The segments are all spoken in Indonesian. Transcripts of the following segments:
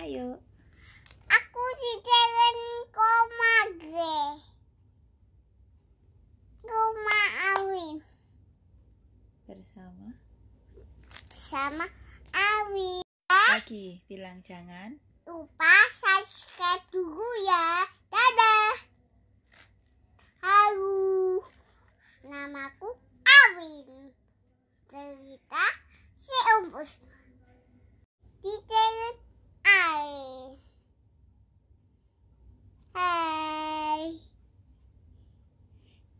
Ayo. Aku di jalan Komagre. Rumah Awin Bersama. sama Awin. Lagi bilang jangan. Lupa subscribe dulu ya. Dadah. Halo. Namaku Awin. Cerita si Umus. Di jalan Awin. Hai.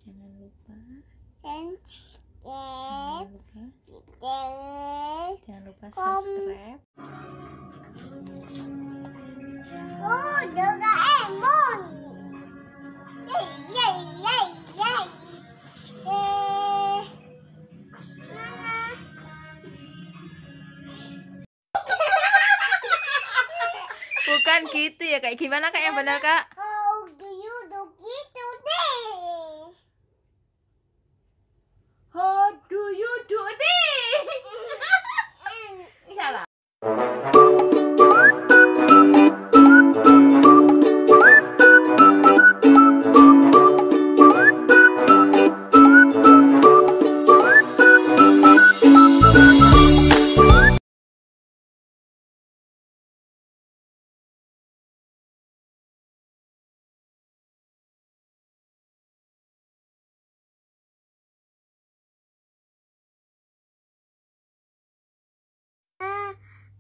Jangan lupa. Dan Jangan subscribe. lupa. Jangan lupa subscribe. Oh, Doraemon. Yay, yay, yay, yay. Eh, mana? Bukan gitu ya kayak gimana kak yang benar kak?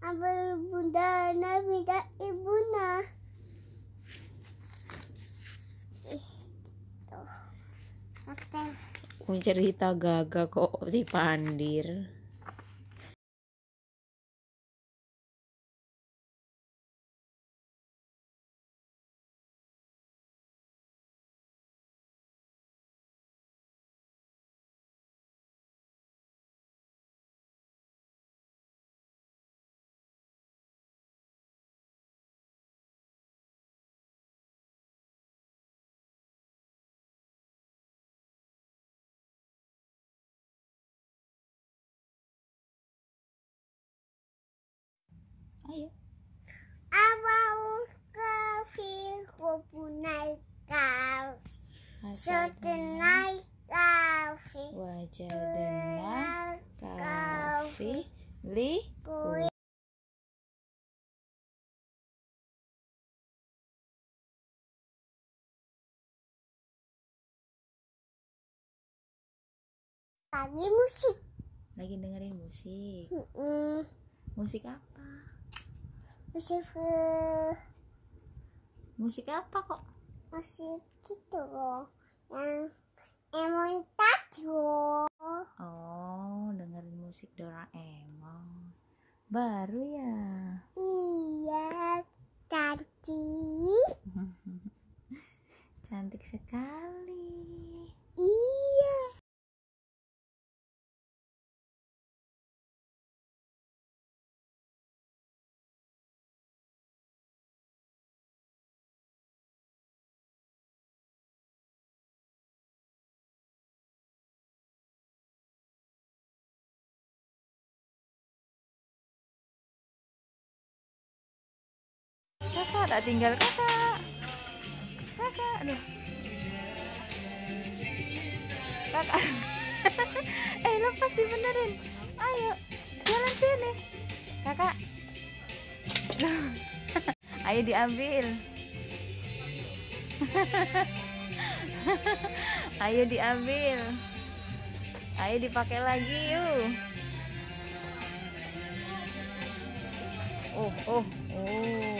Ambil bunda na minta ibu na. Ih, tuh. Kata Oh, cerita gaga kok si Pandir. Ayo. awal kafe kopunai kafe. Setenai kafe. Wajah dengar kafe li lagi musik. lagi dengerin musik. Mm-mm. Musik apa? Musik Musik apa kok? musik gitu loh. Yang emon tato. Oh, dengerin musik Doraemon. Baru ya. Iya, tadi. Cantik sekali. Kakak tak tinggal kakak. Kakak, aduh. Kakak. eh, lepas dibenerin. Ayo, jalan sini. Kakak. Ayo diambil. Ayo diambil. Ayo dipakai lagi yuk. Oh, oh, oh.